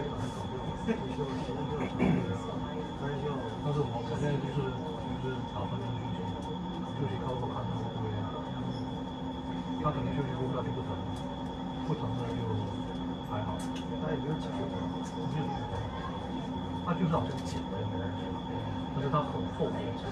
可以把它搞掉，就需要时间长一点，但是，但是我我现在就是就是打算就是去，就是靠我看他会不会，他可能确实会不疼，不疼的就还好，他也没有起疙瘩，没有起疙他就是好像紧了也没关系，但是他很厚的一个结。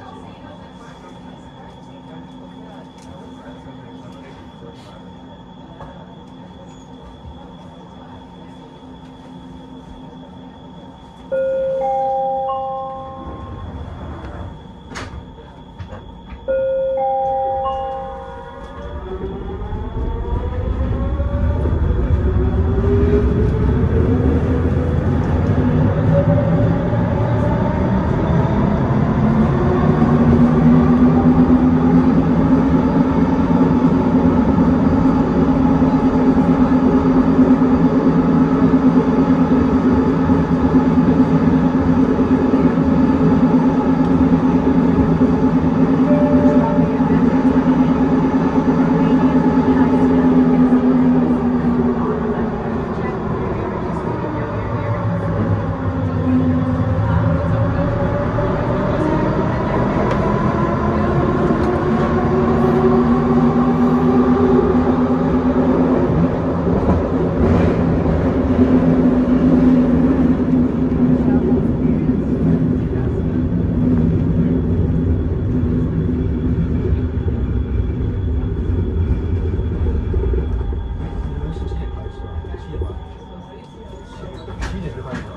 七点就开始了。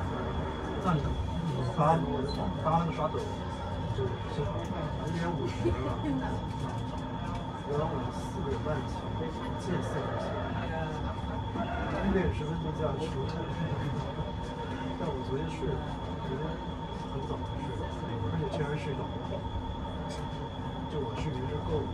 那你你搭搭那个沙斗就正好五点五十了。然后我们四点半起，见四点起，一点十分钟就要出。但我昨天睡了，昨天很早才睡的，而且居然睡着了。就我睡眠是够的。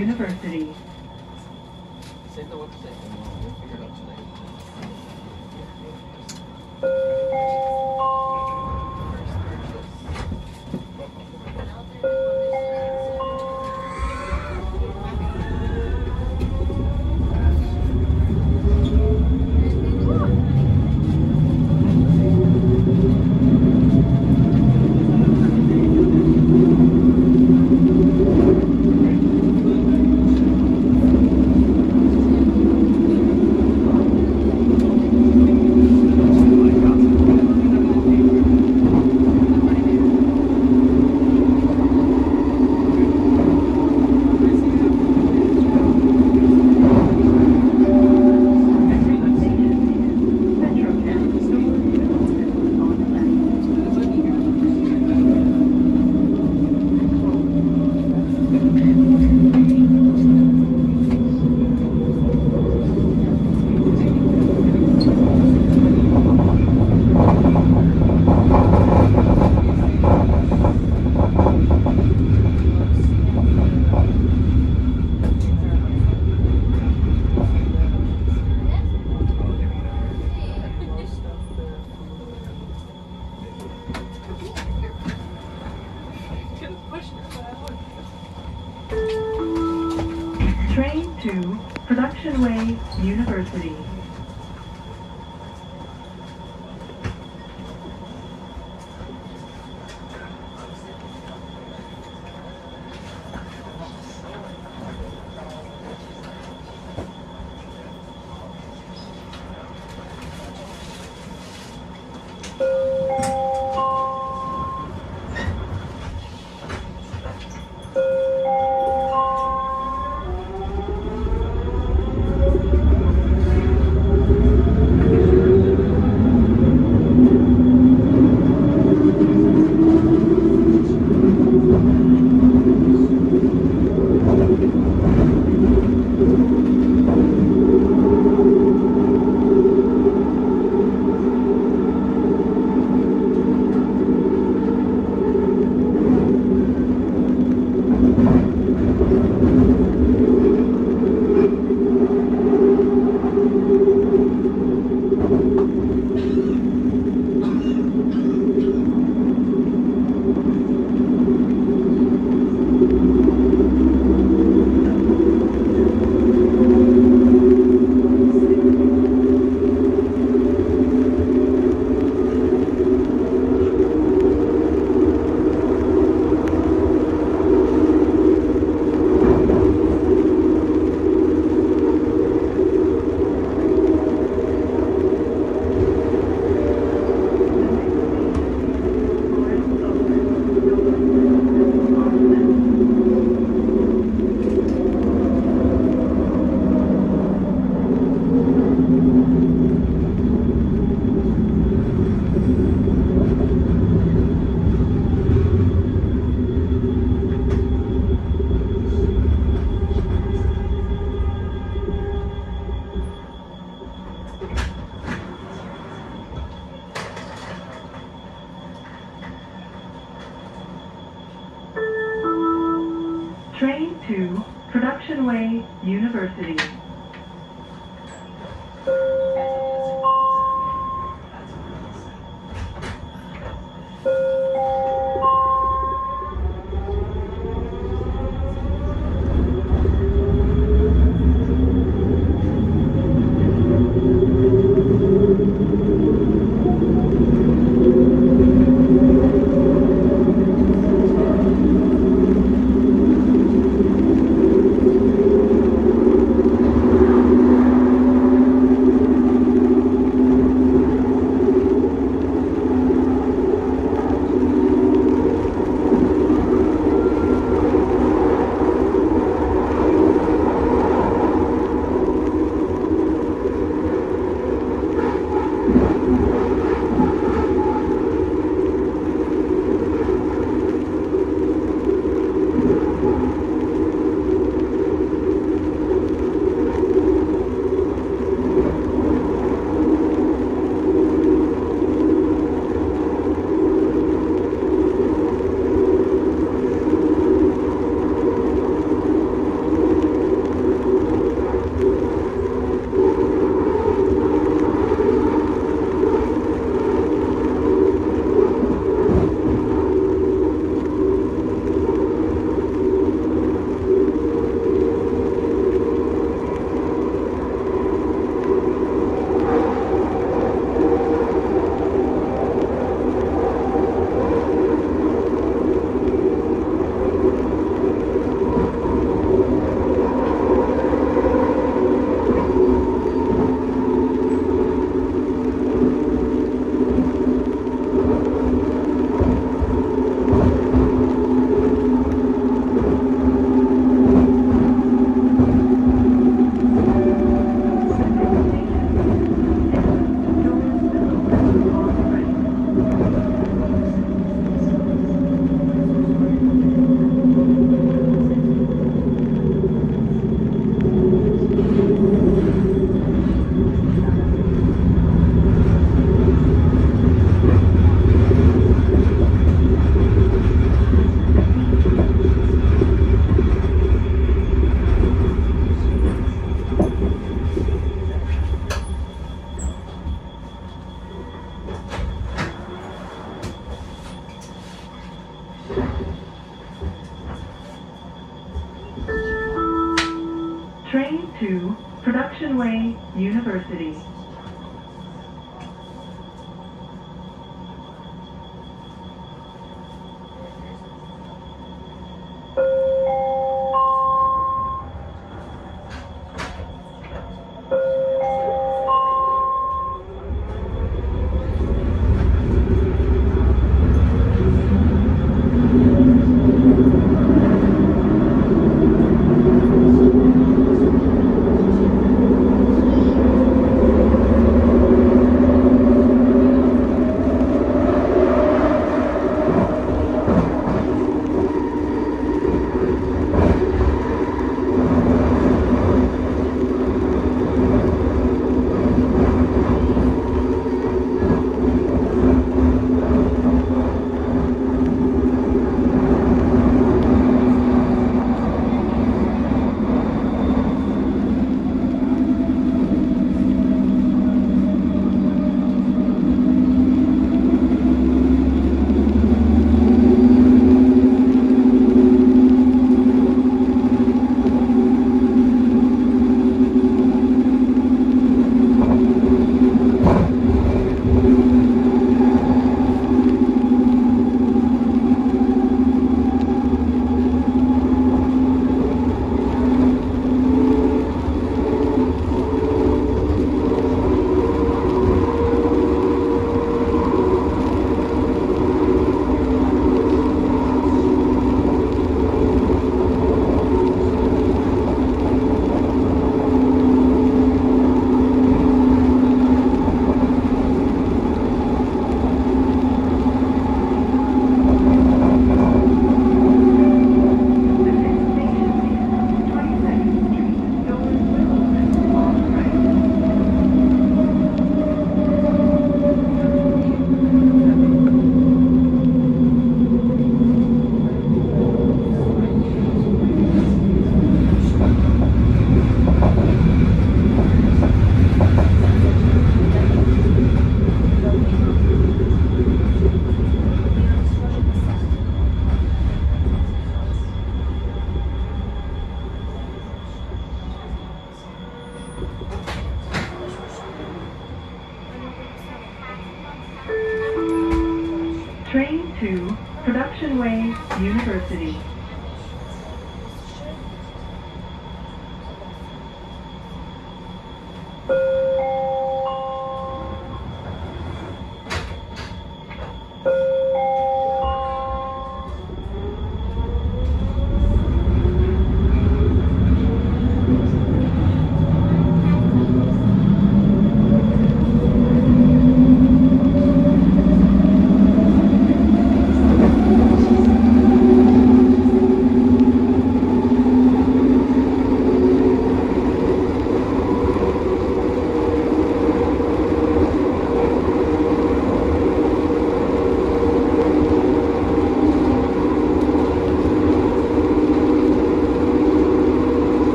universe.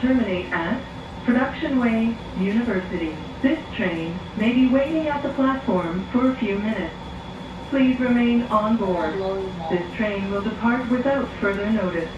terminate at Production Way, University. This train may be waiting at the platform for a few minutes. Please remain on board. This train will depart without further notice.